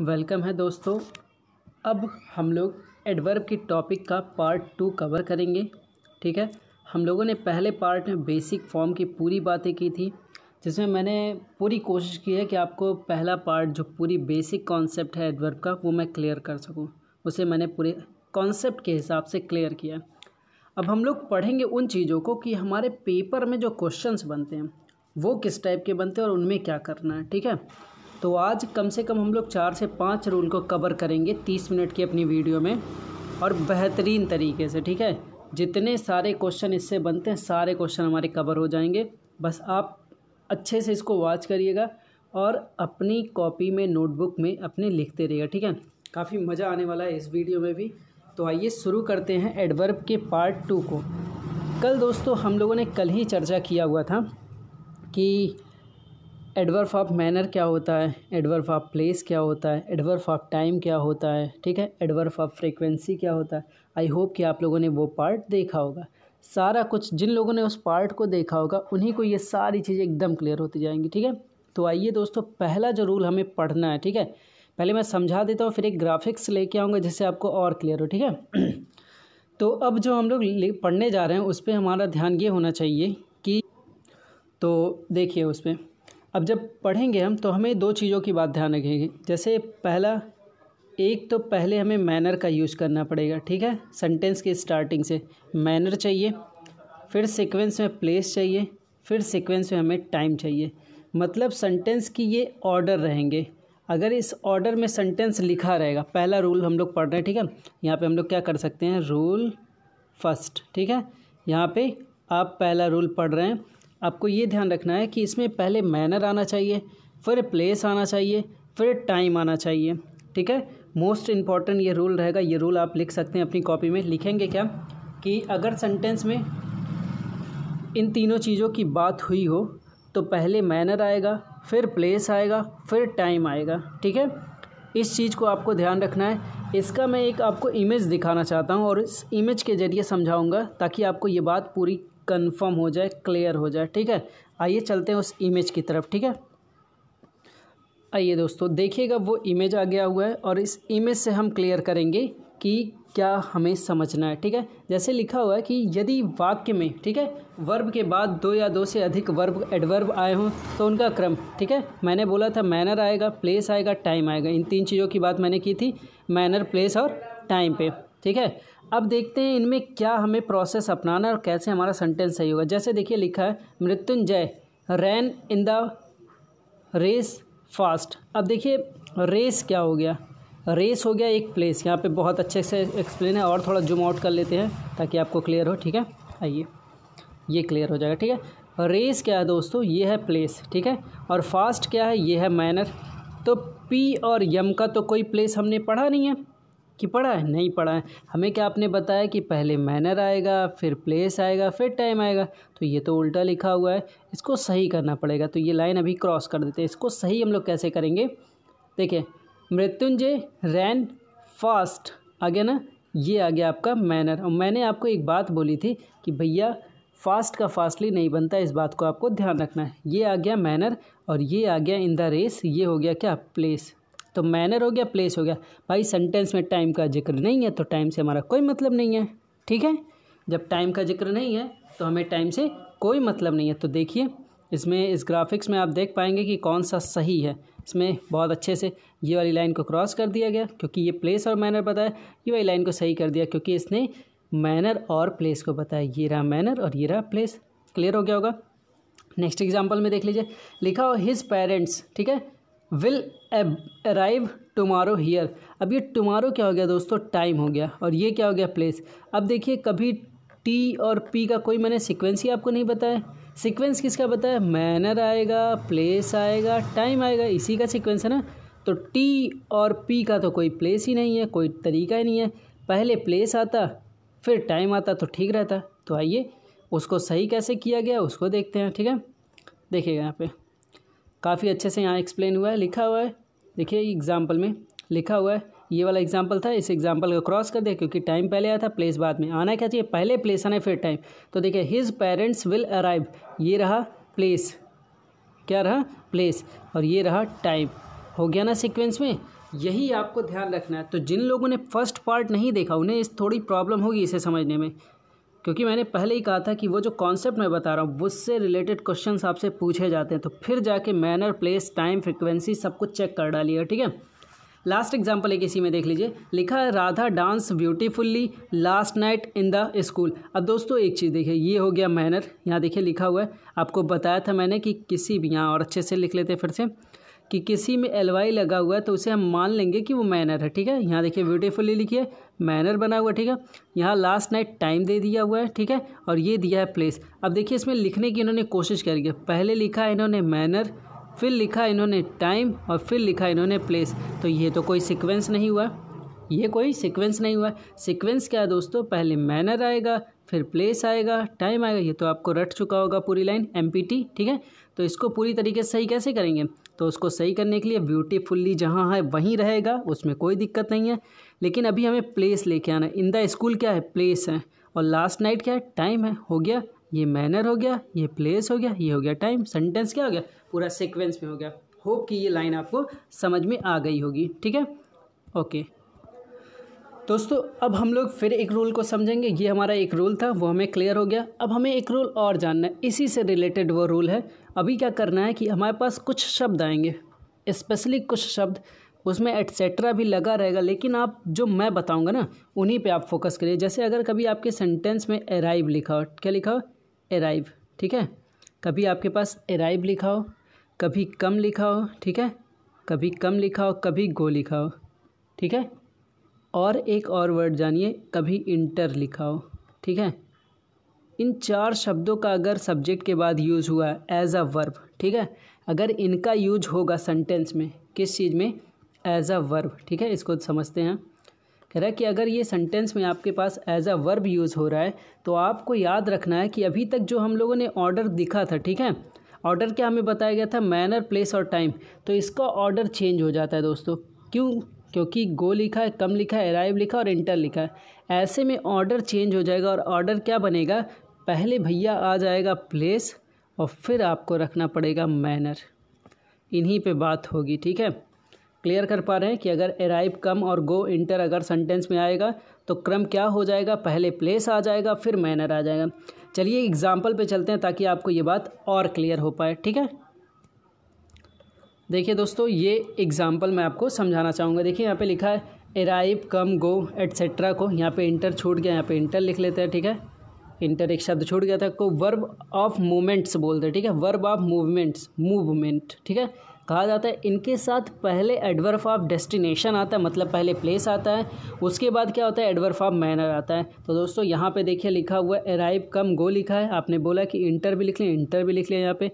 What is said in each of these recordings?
Welcome है दोस्तों। अब हम लोग एडवर्ब की टॉपिक का पार्ट टू कवर करेंगे, ठीक है? हम लोगों ने पहले पार्ट में बेसिक फॉर्म की पूरी बातें की थी, जिसमें मैंने पूरी कोशिश की है कि आपको पहला पार्ट जो पूरी बेसिक कॉन्सेप्ट है एडवर्ब का, वो मैं क्लियर कर सकूँ। उसे मैंने पूरे कॉन्सेप्ट के हिसाब से क्लियर किया। अब हम लोग पढ़ेंगे उन चीज़ों को कि हमारे पेपर में जो क्वेश्चंस बनते हैं, वो किस टाइप के बनते हैं और उनमें क्या करना है, ठीक है? तो आज कम से कम हम लोग चार से पाँच रूल को कवर करेंगे तीस मिनट की अपनी वीडियो में और बेहतरीन तरीके से, ठीक है? जितने सारे क्वेश्चन इससे बनते हैं, सारे क्वेश्चन हमारे कवर हो जाएँगे। बस आप अच्छे से इसको वॉच करिएगा और अपनी कॉपी में नोटबुक में अपने लिखते रहिएगा, ठीक है? काफ़ी मज़ा आने वाला है इस वीडियो में भी। तो आइए शुरू करते हैं एडवर्ब के पार्ट टू को। कल दोस्तों हम लोगों ने कल ही चर्चा किया हुआ था कि एडवर्फ ऑफ़ मैनर क्या होता है? एडवर्फ ऑफ़ प्लेस क्या होता है? एडवर्फ ऑफ़ टाइम क्या होता है? ठीक है? एडवर्फ ऑफ़ फ्रीक्वेंसी क्या होता है? आई होप कि आप लोगों ने वो पार्ट देखा होगा। सारा कुछ जिन लोगों ने उस पार्ट को देखा होगा, उन्हीं को ये सारी चीज़ें एकदम क्लियर होती जाएँगी, ठीक है? तो आइए दोस्तों, पहला जो रूल हमें पढ़ना है, ठीक है? पहले मैं समझा देता हूँ, फिर एक ग्राफिक्स लेके आऊँगा जिससे आपको और क्लियर हो, ठीक है? तो अब जो हम लोग पढ़ने जा रहे हैं, उस पर हमारा ध्यान ये होना चाहिए कि तो देखिए उस पर अब जब पढ़ेंगे हम तो हमें दो चीज़ों की बात ध्यान रखेंगे। जैसे पहला, एक तो पहले हमें मैनर का यूज़ करना पड़ेगा, ठीक है? सेंटेंस के स्टार्टिंग से मैनर चाहिए, फिर सीक्वेंस में प्लेस चाहिए, फिर सीक्वेंस में हमें टाइम चाहिए। मतलब सेंटेंस की ये ऑर्डर रहेंगे। अगर इस ऑर्डर में सेंटेंस लिखा रहेगा, पहला रूल हम लोग पढ़ रहे हैं, ठीक है? यहाँ पे हम लोग क्या कर सकते हैं? रूल फ़र्स्ट ठीक है? यहाँ पे आप पहला रूल पढ़ रहे हैं आपको ये ध्यान रखना है कि इसमें पहले मैनर आना चाहिए, फिर प्लेस आना चाहिए, फिर टाइम आना चाहिए, ठीक है? मोस्ट इंपॉर्टेंट ये रूल रहेगा, ये रूल आप लिख सकते हैं अपनी कॉपी में। लिखेंगे क्या? कि अगर सेंटेंस में इन तीनों चीज़ों की बात हुई हो तो पहले मैनर आएगा, फिर प्लेस आएगा, फिर टाइम आएगा, ठीक है? इस चीज़ को आपको ध्यान रखना है इसका मैं एक आपको इमेज दिखाना चाहता हूँ और इस इमेज के ज़रिए समझाऊँगा ताकि आपको ये बात पूरी कंफर्म हो जाए क्लियर हो जाए, ठीक है? आइए चलते हैं उस इमेज की तरफ़, ठीक है? आइए दोस्तों, देखिएगा वो इमेज आ गया हुआ है और इस इमेज से हम क्लियर करेंगे कि क्या हमें समझना है, ठीक है? जैसे लिखा हुआ है कि यदि वाक्य में, ठीक है वर्ब के बाद दो या दो से अधिक वर्ब एडवर्ब आए हों तो उनका क्रम, ठीक है? मैंने बोला था मैनर आएगा प्लेस आएगा टाइम आएगा। इन तीन चीज़ों की बात मैंने की थी। मैनर प्लेस और टाइम पे। ठीक है? अब देखते हैं इनमें क्या हमें प्रोसेस अपनाना है और कैसे हमारा सेंटेंस सही होगा। जैसे देखिए लिखा है, Mrityunjay ran in the race fast अब देखिए रेस क्या हो गया? रेस हो गया एक प्लेस यहाँ पे बहुत अच्छे से एक्सप्लेन है और थोड़ा जूम आउट कर लेते हैं ताकि आपको क्लियर हो। ठीक है? आइए। ये क्लियर हो जाएगा। ठीक है? रेस क्या है दोस्तों? ये है प्लेस ठीक है? और फास्ट क्या है? ये है मैनर तो पी और यम का तो कोई प्लेस हमने पढ़ा नहीं है। कि पढ़ा है? नहीं पढ़ा है। हमें क्या आपने बताया कि पहले मैनर आएगा, फिर प्लेस आएगा, फिर टाइम आएगा? तो ये तो उल्टा लिखा हुआ है। इसको सही करना पड़ेगा। तो ये लाइन अभी क्रॉस कर देते हैं। इसको सही हम लोग कैसे करेंगे? देखिए, मृत्युंजय रैन फास्ट आ गया ना? ये आ गया आपका मैनर और मैंने आपको एक बात बोली थी कि भैया फास्ट का फास्टली नहीं बनता, इस बात को आपको ध्यान रखना है। ये आ गया मैनर और ये आ गया इन द रेस, ये हो गया क्या? प्लेस। तो मैनर हो गया, प्लेस हो गया। भाई सेंटेंस में टाइम का ज़िक्र नहीं है तो टाइम से हमारा कोई मतलब नहीं है, ठीक है? जब टाइम का ज़िक्र नहीं है तो हमें टाइम से कोई मतलब नहीं है। तो देखिए, इसमें, इस ग्राफिक्स में आप देख पाएँगे कि कौन सा सही है। इसमें बहुत अच्छे से ये वाली लाइन को क्रॉस कर दिया गया, क्योंकि ये प्लेस और मैनर बताया ये वाली लाइन को सही कर दिया, क्योंकि इसने मैनर और प्लेस को बताया ये रहा मैनर और ये रहा प्लेस। क्लियर हो गया होगा? नेक्स्ट एग्ज़ाम्पल में देख लीजिए। लिखा हो हिज पेरेंट्स ठीक है? विल अराइव टुमारो हियर अब ये टुमारो क्या हो गया दोस्तों? टाइम हो गया। और ये क्या हो गया? प्लेस अब देखिए, कभी टी और पी का कोई मैंने सीक्वेंस ही आपको नहीं बताया। सीक्वेंस किसका बताया? मैनर आएगा प्लेस आएगा टाइम आएगा। इसी का सीक्वेंस है ना? तो टी और पी का तो कोई प्लेस ही नहीं है, कोई तरीका ही नहीं है। पहले प्लेस आता फिर टाइम आता तो ठीक रहता। तो आइए, उसको सही कैसे किया गया, उसको देखते हैं, ठीक है? देखिएगा यहाँ पे। काफ़ी अच्छे से यहाँ एक्सप्लेन हुआ है, लिखा हुआ है। देखिए एग्ज़ाम्पल में लिखा हुआ है। ये वाला एग्ज़ाम्पल था, इस एग्ज़ाम्पल को क्रॉस कर दे, क्योंकि टाइम पहले आया था प्लेस बाद में। आना क्या चाहिए? पहले प्लेस आना है, फिर टाइम तो देखिए हिज पेरेंट्स विल अराइव ये रहा प्लेस क्या रहा? प्लेस और ये रहा टाइम हो गया ना सीक्वेंस में? यही आपको ध्यान रखना है। तो जिन लोगों ने फ़र्स्ट पार्ट नहीं देखा, उन्हें इस थोड़ी प्रॉब्लम होगी इसे समझने में। क्योंकि मैंने पहले ही कहा था कि वो जो कॉन्सेप्ट मैं बता रहा हूँ, उससे रिलेटेड क्वेश्चन आपसे पूछे जाते हैं। तो फिर जाके मैनर प्लेस टाइम फ्रिक्वेंसी सब कुछ चेक कर डालिएगा ठीक है? लास्ट एग्ज़ाम्पल एक इसी में देख लीजिए। लिखा है, Radha dance beautifully last night in the school अब दोस्तों, एक चीज़ देखिए, ये हो गया मैनर यहाँ देखिए लिखा हुआ है। आपको बताया था मैंने कि किसी भी, यहाँ और अच्छे से लिख लेते फिर से। कि किसी में एल वाई लगा हुआ है तो उसे हम मान लेंगे कि वो मैनर है, ठीक है? यहाँ देखिए ब्यूटीफुली लिखिए मैनर बना हुआ, ठीक है? यहाँ लास्ट नाइट टाइम दे दिया हुआ है, ठीक है? और ये दिया है प्लेस अब देखिए इसमें लिखने की इन्होंने कोशिश करी है। पहले लिखा इन्होंने मैनर फिर लिखा इन्होंने टाइम और फिर लिखा इन्होंने प्लेस तो ये तो कोई सिक्वेंस नहीं हुआ। ये कोई सीक्वेंस नहीं हुआ। सीक्वेंस क्या है दोस्तों? पहले मैनर आएगा, फिर प्लेस आएगा टाइम आएगा। ये तो आपको रट चुका होगा पूरी लाइन एमपीटी ठीक है? तो इसको पूरी तरीके से सही कैसे करेंगे? तो उसको सही करने के लिए ब्यूटीफुल्ली जहाँ है वहीं रहेगा, उसमें कोई दिक्कत नहीं है। लेकिन अभी हमें प्लेस लेके आना है। इन द स्कूल क्या है? प्लेस है। और लास्ट नाइट क्या है? टाइम है। हो गया। ये मैनर हो गया। ये प्लेस हो गया। ये हो गया टाइम सेंटेंस क्या हो गया? पूरा सिक्वेंस में हो गया। होप कि ये लाइन आपको समझ में आ गई होगी। ठीक है? ओके दोस्तों, अब हम लोग फिर एक रूल को समझेंगे। ये हमारा एक रूल था। वो हमें क्लियर हो गया। अब हमें एक रूल और जानना है। इसी से रिलेटेड वो रूल है। अभी क्या करना है कि हमारे पास कुछ शब्द आएँगे स्पेशली कुछ शब्द, उसमें एट्सेट्रा भी लगा रहेगा, लेकिन आप जो मैं बताऊँगा ना, उन्हीं पे आप फोकस करिए। जैसे अगर कभी आपके सेंटेंस में अराइव लिखा हो, क्या लिखा हो? अराइव ठीक है? कभी आपके पास अराइव लिखा हो, कभी कम लिखा हो, ठीक है? कभी कम लिखा हो, कभी गो लिखा हो, ठीक है? और एक और वर्ड जानिए, कभी इंटर लिखा हो, ठीक है? इन चार शब्दों का अगर सब्जेक्ट के बाद यूज़ हुआ है एज अ वर्ब ठीक है? अगर इनका यूज़ होगा सेंटेंस में, किस चीज़ में? एज अ वर्ब ठीक है? इसको समझते हैं। कह रहा है कि अगर ये सेंटेंस में आपके पास एज अ वर्ब यूज़ हो रहा है तो आपको याद रखना है कि अभी तक जो हम लोगों ने ऑर्डर दिखा था, ठीक है? ऑर्डर क्या हमें बताया गया था? मैनर प्लेस और टाइम तो इसका ऑर्डर चेंज हो जाता है दोस्तों। क्यों? क्योंकि गो लिखा है, कम लिखा है अराइव लिखा और इंटर लिखा है। ऐसे में ऑर्डर चेंज हो जाएगा और ऑर्डर क्या बनेगा? पहले भैया आ जाएगा प्लेस और फिर आपको रखना पड़ेगा मैनर इन्हीं पे बात होगी, ठीक है? क्लियर कर पा रहे हैं कि अगर अराइव कम और गो इंटर अगर सेंटेंस में आएगा तो क्रम क्या हो जाएगा? पहले प्लेस आ जाएगा, फिर मैनर आ जाएगा. चलिए एग्ज़ाम्पल पे चलते हैं ताकि आपको ये बात और क्लियर हो पाए, ठीक है? देखिए दोस्तों, ये एग्ज़ाम्पल मैं आपको समझाना चाहूँगा। देखिए, यहाँ पे लिखा है एराइव कम गो एट्सेट्रा को यहाँ पे इंटर छूट गया, यहाँ पे इंटर लिख लेते हैं, ठीक है? इंटर एक शब्द छूट गया था, को वर्ब ऑफ़ मूवमेंट्स बोलते हैं, ठीक है? वर्ब ऑफ़ मूवमेंट्स मूवमेंट ठीक है? कहा जाता है, इनके साथ पहले एडवर्फ ऑफ़ डेस्टिनेशन आता है मतलब पहले प्लेस आता है, उसके बाद क्या होता है एडवर्फ ऑफ़ मैनर आता है। तो दोस्तों, यहाँ पे देखिए लिखा हुआ है अराइव कम गो लिखा है। आपने बोला कि इंटर भी लिख लें इंटर भी लिख लें यहाँ पे।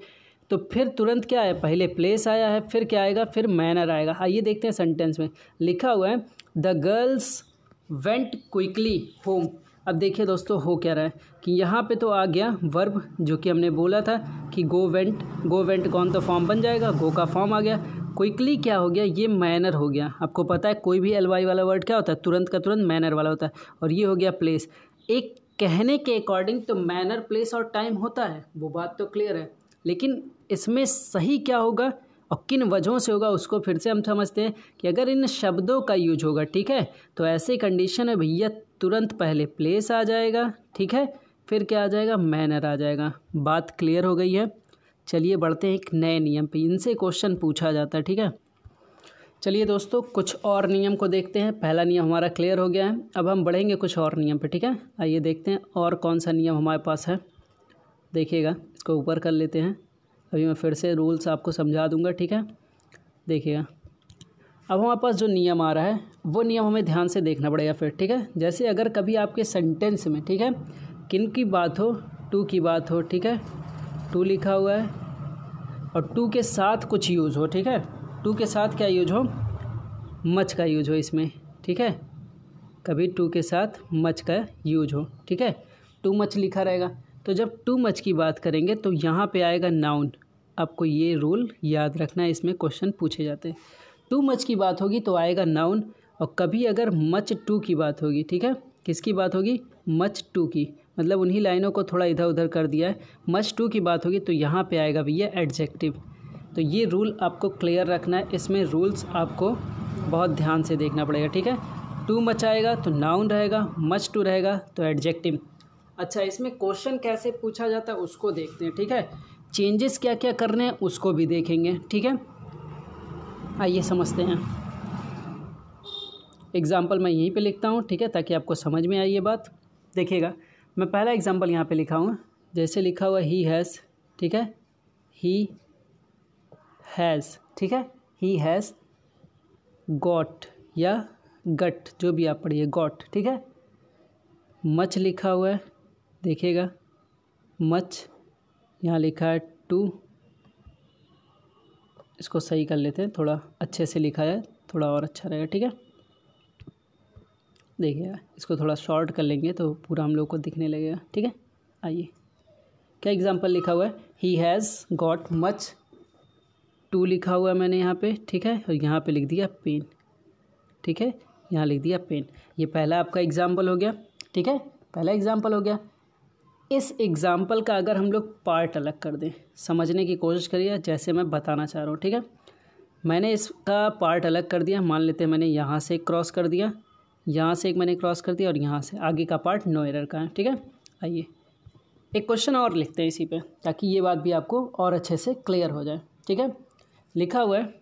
तो फिर तुरंत क्या है पहले प्लेस आया है, फिर क्या आएगा, फिर मैनर आएगा। आइए देखते हैं सेंटेंस में। लिखा हुआ है the girls went quickly home अब देखिए दोस्तों, हो क्या रहा है? कि यहाँ पे तो आ गया वर्ब जो कि हमने बोला था कि गो वेंट गो वेंट कौन तो फॉर्म बन जाएगा गो का फॉर्म आ गया। क्विकली क्या हो गया? ये मैनर हो गया। आपको पता है कोई भी एल वाई वाला वर्ड क्या होता है? तुरंत का तुरंत मैनर वाला होता है। और ये हो गया प्लेस एक कहने के अकॉर्डिंग तो मैनर प्लेस और टाइम होता है। वो बात तो क्लियर है। लेकिन इसमें सही क्या होगा? और किन वजहों से होगा? उसको फिर से हम समझते हैं कि अगर इन शब्दों का यूज़ होगा, ठीक है? तो ऐसे कंडीशन है, भैया, तुरंत पहले प्लेस आ जाएगा, ठीक है? फिर क्या आ जाएगा? मैनर आ जाएगा। बात क्लियर हो गई है। चलिए बढ़ते हैं एक नए नियम पे। इनसे क्वेश्चन पूछा जाता है, ठीक है? चलिए दोस्तों, कुछ और नियम को देखते हैं। पहला नियम हमारा क्लियर हो गया है। अब हम बढ़ेंगे कुछ और नियम पे, ठीक है? आइए देखते हैं और कौन सा नियम हमारे पास है। देखिएगा, इसको ऊपर कर लेते हैं। अभी मैं फिर से रूल्स आपको समझा दूँगा, ठीक है? देखिएगा। अब हमारे पास जो नियम आ रहा है, वो नियम हमें ध्यान से देखना पड़ेगा फिर, ठीक है? जैसे अगर कभी आपके सेंटेंस में, ठीक है? किन की बात हो? टू की बात हो, ठीक है? टू लिखा हुआ है। और टू के साथ कुछ यूज़ हो, ठीक है? टू के साथ क्या यूज़ हो? मच का यूज़ हो इसमें, ठीक है? कभी टू के साथ मच का यूज़ हो, ठीक है? टू मच लिखा रहेगा। तो जब टू मच की बात करेंगे तो यहाँ पे आएगा नाउन। आपको ये रूल याद रखना है, इसमें क्वेश्चन पूछे जाते हैं। टू मच की बात होगी तो आएगा नाउन। और कभी अगर मच टू की बात होगी, ठीक है? किसकी बात होगी? मच टू की। मतलब उन्हीं लाइनों को थोड़ा इधर उधर कर दिया है। मच टू की बात होगी तो यहाँ पे आएगा भैया एडजेक्टिव। तो ये रूल आपको क्लियर रखना है। इसमें रूल्स आपको बहुत ध्यान से देखना पड़ेगा, ठीक है? टू मच आएगा तो नाउन रहेगा मच टू रहेगा तो एडजेक्टिव। अच्छा इसमें क्वेश्चन कैसे पूछा जाता है उसको देखते हैं, ठीक है? चेंजेस क्या क्या करने हैं उसको भी देखेंगे, ठीक है? आइए समझते हैं। एग्ज़ाम्पल मैं यहीं पे लिखता हूँ, ठीक है? ताकि आपको समझ में आए ये बात। देखिएगा। मैं पहला एग्ज़ाम्पल यहाँ पे लिखा हूँ। जैसे लिखा हुआ ही हैज़ ठीक है? ही हैज़ ठीक है? ही हैज़ गॉट या गट जो भी आप पढ़िए गॉट ठीक है? मच लिखा हुआ है, देखिएगा। मच यहाँ लिखा है टू इसको सही कर लेते हैं, थोड़ा अच्छे से लिखा है थोड़ा और अच्छा रहेगा, ठीक है? देखिए इसको थोड़ा शॉर्ट कर लेंगे तो पूरा हम लोग को दिखने लगेगा, ठीक है? आइए। क्या एग्जांपल लिखा हुआ है? He has got much too लिखा हुआ है मैंने यहाँ पे, ठीक है? और यहाँ पे लिख दिया पेन ठीक है? यहाँ लिख दिया पेन ये पहला आपका एग्ज़ाम्पल हो गया, ठीक है? पहला एग्ज़ाम्पल हो गया। इस एग्ज़ाम्पल का अगर हम लोग पार्ट अलग कर दें, समझने की कोशिश करिए, जैसे मैं बताना चाह रहा हूँ, ठीक है? मैंने इसका पार्ट अलग कर दिया, मान लेते हैं मैंने यहाँ से क्रॉस कर दिया। यहाँ से एक मैंने क्रॉस कर दिया और यहाँ से आगे का पार्ट नो एरर का है, ठीक है? आइए। एक क्वेश्चन और लिखते हैं इसी पे, ताकि ये बात भी आपको और अच्छे से क्लियर हो जाए, ठीक है? लिखा हुआ है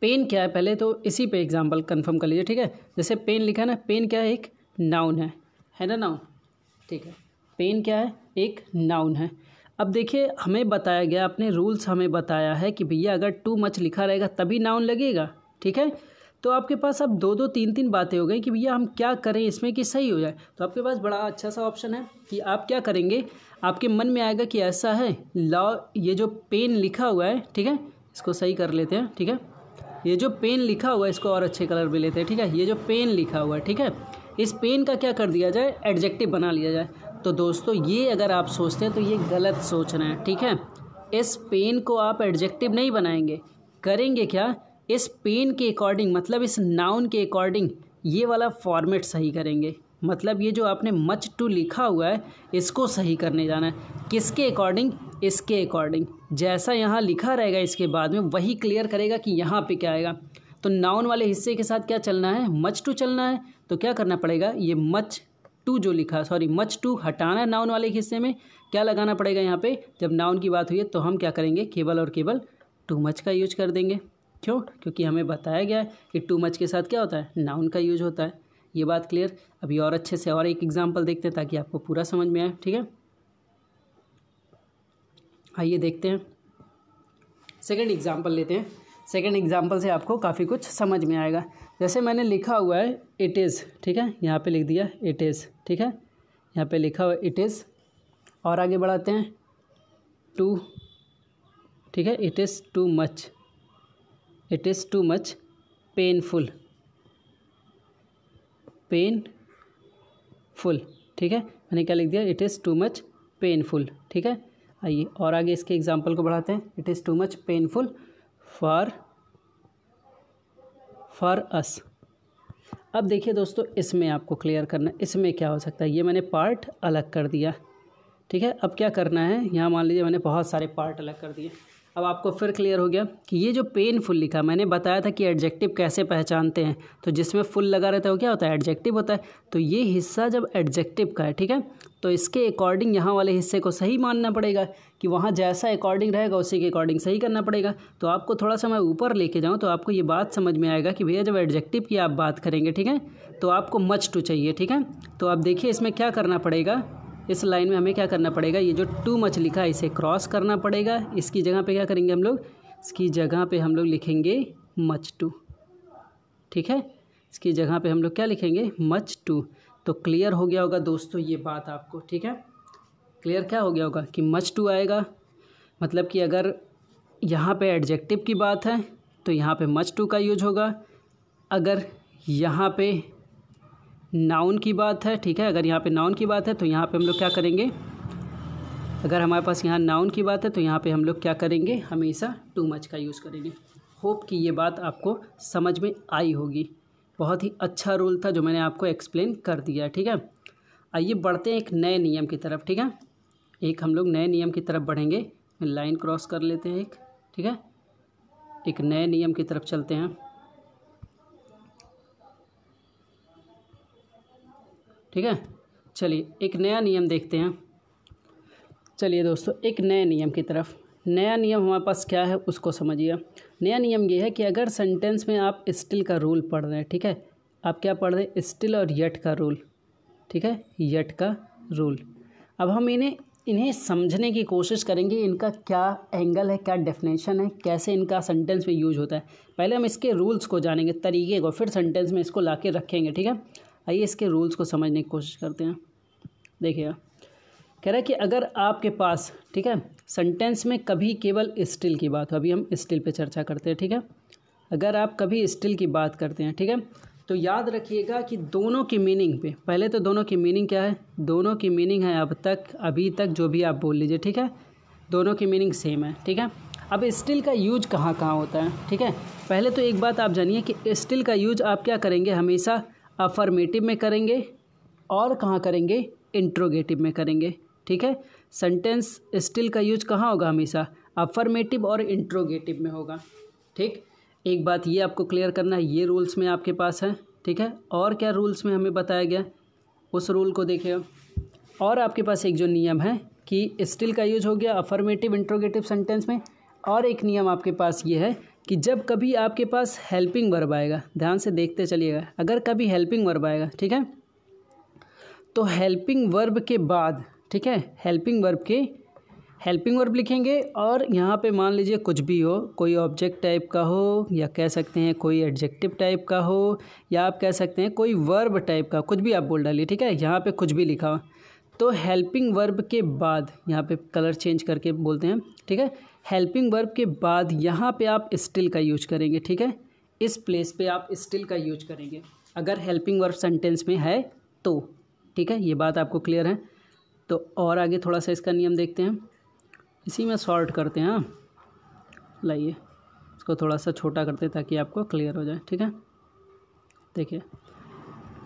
पेन क्या है? पहले तो इसी पे एग्जांपल कंफर्म कर लीजिए, ठीक है? जैसे पेन लिखा है ना पेन क्या है? एक नाउन है है ना नाउन ठीक है। पेन क्या है? एक नाउन है। अब देखिए, हमें बताया गया, अपने रूल्स हमें बताया है कि भैया अगर टू मच लिखा रहेगा तभी नाउन लगेगा, ठीक है? तो आपके पास अब दो दो तीन तीन बातें हो गई कि भैया हम क्या करें इसमें कि सही हो जाए। तो आपके पास बड़ा अच्छा सा ऑप्शन है कि आप क्या करेंगे? आपके मन में आएगा कि ऐसा है लॉ ये जो पेन लिखा हुआ है, ठीक है? इसको सही कर लेते हैं, ठीक है? ये जो पेन लिखा हुआ है, इसको और अच्छे कलर भी लेते हैं, ठीक है? ये जो पेन लिखा हुआ है, ठीक है? इस पेन का क्या कर दिया जाए? एडजेक्टिव बना लिया जाए। तो दोस्तों, ये अगर आप सोचते हैं तो ये गलत सोच रहे हैं, ठीक है? इस पेन को आप एडजेक्टिव नहीं बनाएँगे। करेंगे क्या? इस पेन के अकॉर्डिंग मतलब इस नाउन के अकॉर्डिंग ये वाला फॉर्मेट सही करेंगे। मतलब ये जो आपने मच टू लिखा हुआ है, इसको सही करने जाना है। किसके अकॉर्डिंग इसके अकॉर्डिंग जैसा यहाँ लिखा रहेगा, इसके बाद में वही क्लियर करेगा कि यहाँ पे क्या आएगा। तो नाउन वाले हिस्से के साथ क्या चलना है? मच टू चलना है। तो क्या करना पड़ेगा? ये मच टू जो लिखा सॉरी मच टू हटाना है नाउन वाले हिस्से में, क्या लगाना पड़ेगा यहाँ पे? जब नाउन की बात हुई है तो हम क्या करेंगे? केवल और केवल टू मच का यूज़ कर देंगे। क्यों? क्योंकि हमें बताया गया है कि टू मच के साथ क्या होता है? नाउन का यूज़ होता है। ये बात क्लियर अभी और अच्छे से और एक एग्ज़ाम्पल देखते हैं ताकि आपको पूरा समझ में आए, ठीक है? आइए देखते हैं। सेकेंड एग्ज़ाम्पल लेते हैं। सेकेंड एग्ज़ाम्पल से आपको काफ़ी कुछ समझ में आएगा। जैसे मैंने लिखा हुआ है इट इज़ ठीक है? यहाँ पे लिख दिया इट इज़ ठीक है? यहाँ पे लिखा हुआ इट इज़ और आगे बढ़ाते हैं। टू ठीक है? It is too much it is too much painful pain full ठीक है? मैंने क्या लिख दिया? It is too much painful ठीक है? आइए और आगे इसके एग्ज़ाम्पल को बढ़ाते हैं। It is too much painful for for us अब देखिए दोस्तों, इसमें आपको क्लियर करना, इसमें क्या हो सकता है? ये मैंने पार्ट अलग कर दिया। ठीक है? अब क्या करना है? यहाँ मान लीजिए मैंने बहुत सारे पार्ट अलग कर दिए। अब आपको फिर क्लियर हो गया कि ये जो पेनफुल लिखा, मैंने बताया था कि एडजेक्टिव कैसे पहचानते हैं। तो जिसमें फुल लगा रहता है, वो क्या होता है? एडजेक्टिव होता है। तो ये हिस्सा जब एडजेक्टिव का है, ठीक है? तो इसके अकॉर्डिंग यहाँ वाले हिस्से को सही मानना पड़ेगा कि वहाँ जैसा अकॉर्डिंग रहेगा, उसी के अकॉर्डिंग सही करना पड़ेगा। तो आपको थोड़ा सा मैं ऊपर लेके जाऊँ तो आपको ये बात समझ में आएगा कि भैया जब एडजेक्टिव की आप बात करेंगे, ठीक है? तो आपको मच टू चाहिए, ठीक है? तो आप देखिए इसमें क्या करना पड़ेगा? इस लाइन में हमें क्या करना पड़ेगा? ये जो टू मच लिखा है, इसे क्रॉस करना पड़ेगा। इसकी जगह पे क्या करेंगे हम लोग? इसकी जगह पे हम लोग लिखेंगे मच टू। ठीक है? इसकी जगह पे हम लोग क्या लिखेंगे? Much to. तो क्लियर हो गया होगा दोस्तों ये बात आपको। ठीक है? क्लियर क्या हो गया होगा? कि मच टू आएगा। मतलब कि अगर यहाँ पे एडजेक्टिव की बात है तो यहाँ पे मच टू का यूज़ होगा। अगर यहाँ पे नाउन की बात है, ठीक है? अगर यहाँ पे नाउन की बात है तो यहाँ पे हम लोग क्या करेंगे? अगर हमारे पास यहाँ नाउन की बात है तो यहाँ पे हम लोग क्या करेंगे? हमेशा टू मच का यूज़ करेंगे। होप कि ये बात आपको समझ में आई होगी। बहुत ही अच्छा रूल था जो मैंने आपको एक्सप्लेन कर दिया, ठीक है? आइए बढ़ते हैं एक नए नियम की तरफ़, ठीक है? एक हम लोग नए नियम की तरफ़ बढ़ेंगे। लाइन क्रॉस कर लेते हैं एक, ठीक है? एक नए नियम की तरफ़ चलते हैं। ठीक है? चलिए, एक नया नियम देखते हैं। चलिए दोस्तों, एक नए नियम की तरफ़। नया नियम हमारे पास क्या है, उसको समझिए। नया नियम ये है कि अगर सेंटेंस में आप स्टिल का रूल पढ़ रहे हैं, ठीक है? आप क्या पढ़ रहे हैं? स्टिल और यट का रूल ठीक है? यट का रूल अब हम इन्हें इन्हें समझने की कोशिश करेंगे, इनका क्या एंगल है, क्या डेफिनेशन है, कैसे इनका सेंटेंस में यूज़ होता है। पहले हम इसके रूल्स को जानेंगे, तरीके को, फिर सेंटेंस में इसको ला रखेंगे, ठीक है? आइए इसके रूल्स को समझने की कोशिश करते हैं। देखिएगा कह रहा है कि अगर आपके पास, ठीक है सेंटेंस में कभी केवल स्टिल की बात हो, अभी हम स्टिल पे चर्चा करते हैं, ठीक है? अगर आप कभी स्टिल की बात करते हैं, ठीक है? तो याद रखिएगा कि दोनों की मीनिंग पे, पहले तो दोनों की मीनिंग क्या है? दोनों की मीनिंग है अब तक, अभी तक जो भी आप बोल लीजिए, ठीक है? दोनों की मीनिंग सेम है, ठीक है? अब स्टिल का यूज़ कहाँ कहाँ होता है, ठीक है? पहले तो एक बात आप जानिए कि स्टिल का यूज़ आप क्या करेंगे? हमेशा अफर्मेटिव में करेंगे और कहाँ करेंगे? इंट्रोगेटिव में करेंगे। ठीक है? सेंटेंस स्टिल का यूज़ कहाँ होगा हमेशा? अफर्मेटिव और इंट्रोगेटिव में होगा। ठीक? एक बात ये आपको क्लियर करना है, ये रूल्स में आपके पास है। ठीक है? और क्या रूल्स में हमें बताया गया? उस रूल को देखिएगा और आपके पास एक जो नियम है कि स्टिल का यूज़ हो गया अफर्मेटिव इंट्रोगेटिव सेंटेंस में, और एक नियम आपके पास ये है कि जब कभी आपके पास हेल्पिंग वर्ब आएगा, ध्यान से देखते चलिएगा। अगर कभी हेल्पिंग वर्ब आएगा, ठीक है? तो हेल्पिंग वर्ब के बाद, ठीक है? हेल्पिंग वर्ब के हेल्पिंग वर्ब लिखेंगे और यहाँ पे मान लीजिए कुछ भी हो, कोई ऑब्जेक्ट टाइप का हो, या कह सकते हैं कोई एडजेक्टिव टाइप का हो, या आप कह सकते हैं कोई वर्ब टाइप का, कुछ भी आप बोल डालिए, ठीक है? यहाँ पे कुछ भी लिखा हो। तो हेल्पिंग वर्ब के बाद, यहाँ पे कलर चेंज करके बोलते हैं, ठीक है? हेल्पिंग वर्ब के बाद यहाँ पे आप स्टिल का यूज़ करेंगे, ठीक है? इस प्लेस पे आप स्टिल का यूज़ करेंगे। अगर हेल्पिंग वर्ब सेंटेंस में है तो ठीक है? ये बात आपको क्लियर है। तो और आगे थोड़ा सा इसका नियम देखते हैं। इसी में सॉर्ट करते हैं हाँ। लाइए, इसको थोड़ा सा छोटा करते हैं ताकि आपको क्लियर हो जाए, ठीक है? देखिए,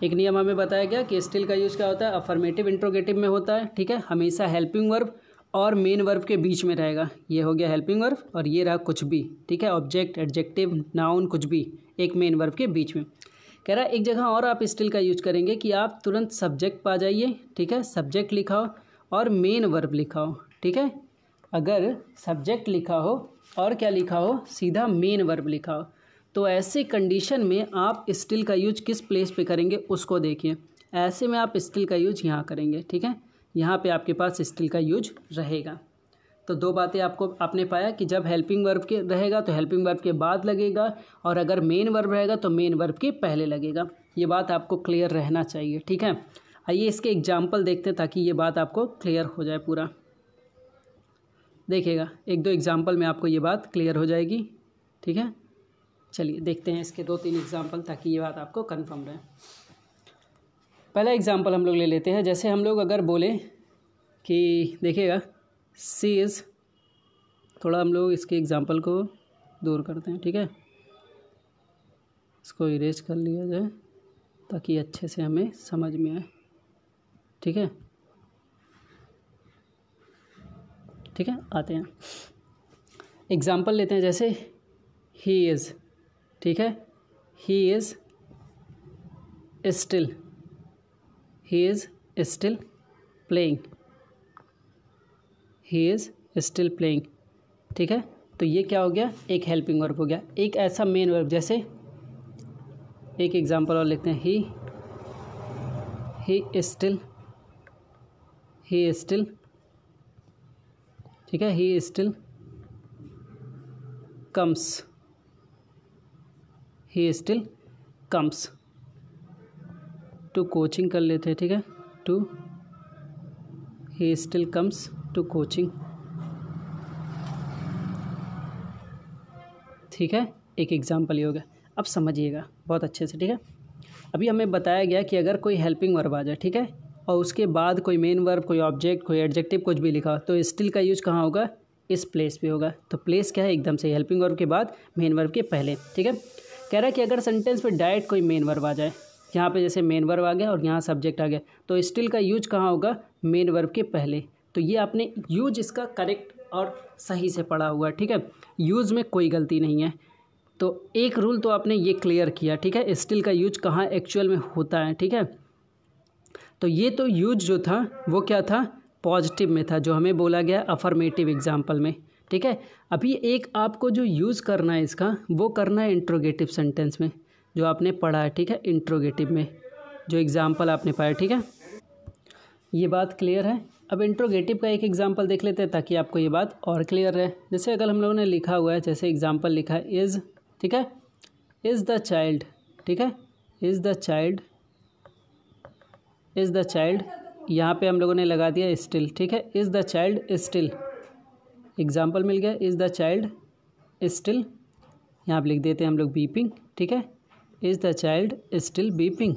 एक नियम हमें बताया गया कि स्टिल का यूज़ क्या होता है? अफर्मेटिव इंट्रोगेटिव में होता है, ठीक है? हमेशा हेल्पिंग वर्ब और मेन वर्ब के बीच में रहेगा। ये हो गया हेल्पिंग वर्ब और ये रहा कुछ भी, ठीक है? ऑब्जेक्ट एडजेक्टिव नाउन कुछ भी, एक मेन वर्ब के बीच में। कह रहा है, एक जगह और आप स्टिल का यूज़ करेंगे कि आप तुरंत सब्जेक्ट पा जाइए, ठीक है? सब्जेक्ट लिखाओ और मेन वर्ब लिखाओ ठीक है? अगर सब्जेक्ट लिखा हो और क्या लिखा हो? सीधा मेन वर्ब लिखा हो। तो ऐसे कंडीशन में आप स्टिल का यूज़ किस प्लेस पे करेंगे, उसको देखिए। ऐसे में आप स्टिल का यूज़ यहाँ करेंगे, ठीक है? यहाँ पे आपके पास स्टिल का यूज़ रहेगा। तो दो बातें आपको, आपने पाया कि जब हेल्पिंग वर्ब के रहेगा तो हेल्पिंग वर्ब के बाद लगेगा और अगर मेन वर्ब रहेगा तो मेन वर्ब के पहले लगेगा। ये बात आपको क्लियर रहना चाहिए, ठीक है? आइए इसके एग्ज़ाम्पल देखते हैं ताकि ये बात आपको क्लियर हो जाए पूरा। देखिएगा, एक दो एग्ज़ाम्पल में आपको ये बात क्लियर हो जाएगी, ठीक है? चलिए देखते हैं इसके दो तीन एग्ज़ाम्पल ताकि ये बात आपको कन्फर्म रहे। पहला एग्ज़ाम्पल हम लोग ले लेते हैं। जैसे हम लोग अगर बोले कि, देखिएगा सी इज़ थोड़ा हम लोग इसके एग्ज़ाम्पल को दूर करते हैं, ठीक है? इसको इरेज कर लिया जाए, ताकि अच्छे से हमें समझ में आए, ठीक है? ठीक है, आते हैं। एग्ज़ाम्पल लेते हैं, जैसे ही इज़ ठीक है? He is still he is still playing he is still playing ठीक है? तो ये क्या हो गया? एक हेल्पिंग वर्ब हो गया। एक ऐसा मेन वर्ब जैसे एक एग्जांपल और लिखते हैं। ही ही स्टिल ही स्टिल ठीक है? He still comes he still comes to coaching कर लेते हैं, ठीक है? To. He still comes to coaching ठीक है? एक एग्ज़ाम्पल हो गया। अब समझिएगा, बहुत अच्छे से, ठीक है? अभी हमें बताया गया कि अगर कोई हेल्पिंग वर्ब आ जाए, ठीक है? और उसके बाद कोई मेन वर्ब कोई ऑब्जेक्ट कोई एडजेक्टिव कुछ भी लिखा तो स्टिल का यूज़ कहाँ होगा? इस प्लेस पे होगा। तो प्लेस क्या है एकदम से? हेल्पिंग वर्ब के बाद मेन वर्ब के पहले, ठीक है? कह रहा है कि अगर सेंटेंस पे डायरेक्ट कोई मेन वर्ब आ जाए यहाँ पे जैसे मेन वर्ब आ गया और यहाँ सब्जेक्ट आ गया। तो स्टिल का यूज़ कहाँ होगा? मेन वर्ब के पहले। तो ये आपने यूज़ इसका करेक्ट और सही से पढ़ा हुआ, ठीक है? यूज़ में कोई गलती नहीं है। तो एक रूल तो आपने ये क्लियर किया, ठीक है? स्टिल का यूज़ कहाँ एक्चुअल में होता है, ठीक है? तो ये तो यूज़ जो था, वो क्या था? पॉजिटिव में था, जो हमें बोला गया अफर्मेटिव एग्ज़ाम्पल में, ठीक है? अभी एक आपको जो यूज़ करना है इसका, वो करना है इंट्रोगेटिव सेंटेंस में। जो आपने पढ़ा है, ठीक है? इंट्रोगेटिव में। जो एग्ज़ाम्पल आपने पाया, ठीक है? ये बात क्लियर है? अब इंट्रोगेटिव का एक एग्ज़ाम्पल देख लेते हैं ताकि आपको ये बात और क्लियर रहे। जैसे अगर हम लोगों ने लिखा हुआ है, जैसे एग्ज़ाम्पल लिखा है इज़ ठीक है? इज़ द चाइल्ड ठीक है? Is the child is the child यहाँ पे हम लोगों ने लगा दिया स्टिल ठीक है? Is the child still example मिल गया इज़ द चाइल्ड स्टिल यहाँ पर लिख देते हैं हम लोग बीपिंग ठीक है? Is the child still weeping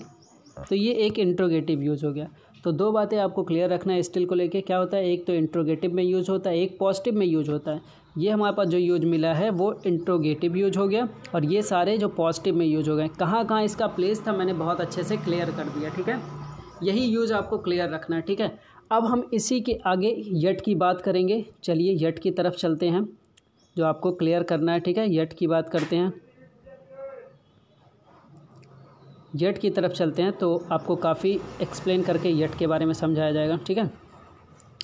तो ये एक इंट्रोगेटिव यूज़ हो गया। तो दो बातें आपको क्लियर रखना है स्टिल को लेके। क्या होता है? एक तो इंट्रोगेटिव में यूज़ होता है, एक पॉजिटिव में यूज़ होता है। ये हमारे पास जो यूज़ मिला है, वो इंट्रोगेटिव यूज़ हो गया। और ये सारे जो पॉजिटिव में यूज़ हो गए। कहाँ कहाँ इसका प्लेस था, मैंने बहुत अच्छे से क्लियर कर दिया, ठीक है? यही यूज़ आपको क्लियर रखना है, ठीक है? अब हम इसी के आगे यट की बात करेंगे। चलिए यट की तरफ़ चलते हैं। जो आपको क्लियर करना है, ठीक है? यट की बात करते हैं। यट की तरफ़ चलते हैं तो आपको काफ़ी एक्सप्लेन करके यट के बारे में समझाया जाएगा, ठीक है?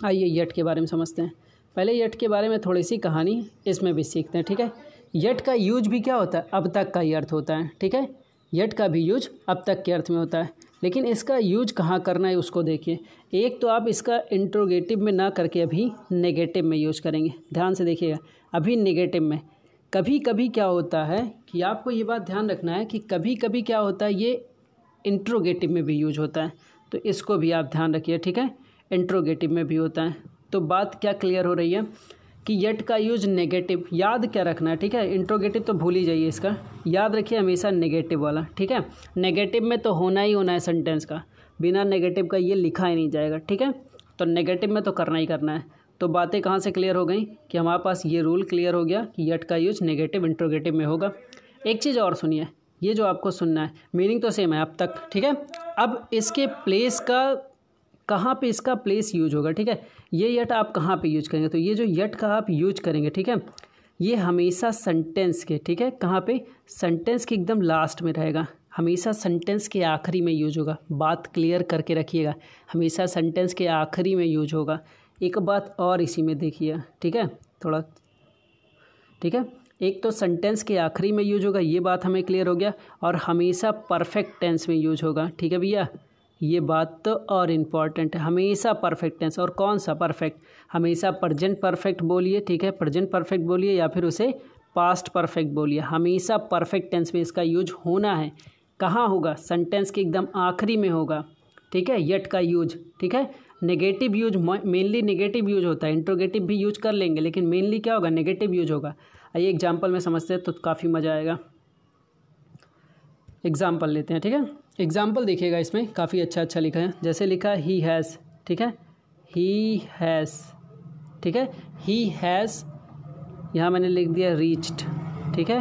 आइए यट के बारे में समझते हैं। पहले यट के बारे में थोड़ी सी कहानी इसमें भी सीखते हैं, ठीक है? यट का यूज़ भी क्या होता है? अब तक का ही अर्थ होता है, ठीक है? यट का भी यूज़ अब तक के अर्थ में होता है। लेकिन इसका यूज़ कहाँ करना है उसको देखिए। एक तो आप इसका इंट्रोगेटिव में ना करके अभी नेगेटिव में यूज़ करेंगे। ध्यान से देखिएगा, अभी नेगेटिव में। कभी कभी क्या होता है कि आपको ये बात ध्यान रखना है कि कभी कभी क्या होता है, ये इंट्रोगेटिव में भी यूज़ होता है। तो इसको भी आप ध्यान रखिए, ठीक है? इंट्रोगेटिव में भी होता है। तो बात क्या क्लियर हो रही है कि यट का यूज़ नेगेटिव याद क्या रखना है, ठीक है? इंट्रोगेटिव तो भूल ही जाइए इसका। याद रखिए हमेशा नेगेटिव वाला, ठीक है? नेगेटिव में तो होना ही होना है सेंटेंस का। बिना नेगेटिव का ये लिखा ही नहीं जाएगा, ठीक है? तो नेगेटिव में तो करना ही करना है। तो बातें कहाँ से क्लियर हो गई? कि हमारे पास ये रूल क्लियर हो गया कि यट का यूज़ नेगेटिव इंट्रोगेटिव में होगा। एक चीज़ और सुनिए, ये जो आपको सुनना है मीनिंग तो सेम है अब तक, ठीक है? अब इसके प्लेस का, कहाँ पे इसका प्लेस यूज़ होगा, ठीक है? ये यट आप कहाँ पे यूज़ करेंगे? तो ये जो यट का आप यूज़ करेंगे, ठीक है? ये हमेशा सेंटेंस के, ठीक है? कहाँ पे? सेंटेंस के एकदम लास्ट में रहेगा। हमेशा सेंटेंस के आखिरी में यूज़ होगा। बात क्लियर करके रखिएगा। हमेशा सेंटेंस के आखिरी में यूज़ होगा। एक बात और इसी में देखिए, ठीक है? थोड़ा, ठीक है? एक तो सेंटेंस के आखिरी में यूज़ होगा, ये बात हमें क्लियर हो गया, और हमेशा परफेक्ट टेंस में यूज़ होगा, ठीक है भैया? ये बात तो और इंपॉर्टेंट है, हमेशा परफेक्ट टेंस और कौन सा परफेक्ट हमेशा प्रजेंट परफेक्ट बोलिए, ठीक है? प्रजेंट परफेक्ट बोलिए, या फिर उसे पास्ट परफेक्ट बोलिए। हमेशा परफेक्ट टेंस में इसका यूज़ होना है। कहाँ होगा? सेंटेंस के एकदम आखिरी में होगा, ठीक है? यट का यूज़ ठीक है? Negative use mainly negative use होता है। इंट्रोगेटिव भी यूज़ कर लेंगे, लेकिन मेनली क्या होगा? नेगेटिव यूज़ होगा। आइए एग्ज़ाम्पल में समझते हैं तो काफ़ी मज़ा आएगा। एग्ज़ाम्पल लेते हैं, ठीक है? एग्ज़ाम्पल देखिएगा इसमें, काफ़ी अच्छा अच्छा लिखा है। जैसे लिखा ही हैज़ ठीक है? ही हैज़ ठीक है? ही हैज़ यहाँ मैंने लिख दिया रीच्ड ठीक है?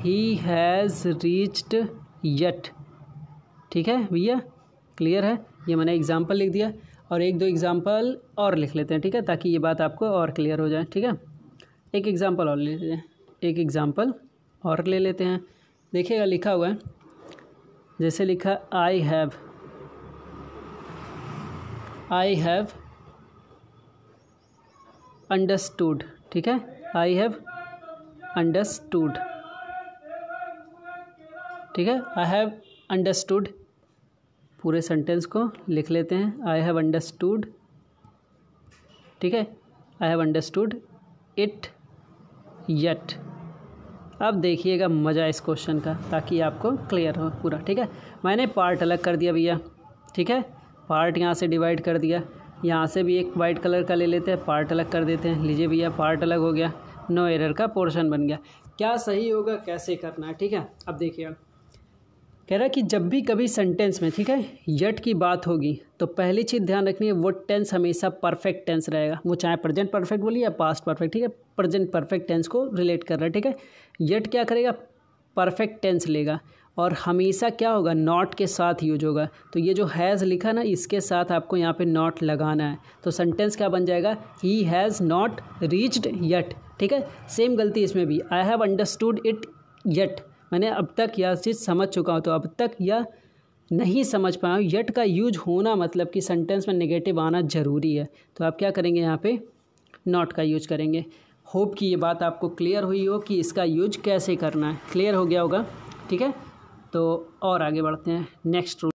ही हैज़ रीच्ड यट ठीक है भैया? क्लियर है? ये मैंने एग्ज़ाम्पल लिख दिया। और एक दो एग्ज़ाम्पल और लिख लेते हैं, ठीक है? ताकि ये बात आपको और क्लियर हो जाए, ठीक है? एक एग्ज़ाम्पल और ले लेते हैं। एक एग्ज़ाम्पल और ले लेते हैं। देखिएगा, लिखा हुआ है। जैसे लिखा I have I have understood ठीक है? आई हैव अंडरस्टूड ठीक है? आई हैव अंडरस्टूड पूरे सेंटेंस को लिख लेते हैं। आई हैव अंडरस्टूड ठीक है? I have understood it yet अब देखिएगा मज़ा इस क्वेश्चन का, ताकि आपको क्लियर हो पूरा, ठीक है? मैंने पार्ट अलग कर दिया भैया, ठीक है? पार्ट यहाँ से डिवाइड कर दिया। यहाँ से भी एक वाइट कलर का ले लेते हैं पार्ट अलग कर देते हैं। लीजिए भैया पार्ट अलग हो गया। नो एरर का पोर्शन बन गया। क्या सही होगा, कैसे करना है, ठीक है? अब देखिए कह रहा है कि जब भी कभी सेंटेंस में, ठीक है यट की बात होगी तो पहली चीज़ ध्यान रखनी है, वो टेंस हमेशा परफेक्ट टेंस रहेगा। वो चाहे प्रेजेंट परफेक्ट बोलिए या पास्ट परफेक्ट ठीक है प्रेजेंट परफेक्ट टेंस को रिलेट कर रहा है, ठीक है। यट क्या करेगा? परफेक्ट टेंस लेगा। और हमेशा क्या होगा? नॉट के साथ यूज़ होगा। तो ये जो हैज़ लिखा ना, इसके साथ आपको यहाँ पे नॉट लगाना है। तो सेंटेंस क्या बन जाएगा? He has not reached yet ठीक है। सेम गलती इसमें भी। I have understood it yet मैंने अब तक यह चीज़ समझ चुका हूँ तो अब तक यह नहीं समझ पाया हूँ। यट का यूज़ होना मतलब कि सेंटेंस में नेगेटिव आना ज़रूरी है। तो आप क्या करेंगे यहाँ पे? नॉट का यूज़ करेंगे। होप कि ये बात आपको क्लियर हुई हो कि इसका यूज़ कैसे करना है। क्लियर हो गया होगा। ठीक है? तो और आगे बढ़ते हैं। नेक्स्ट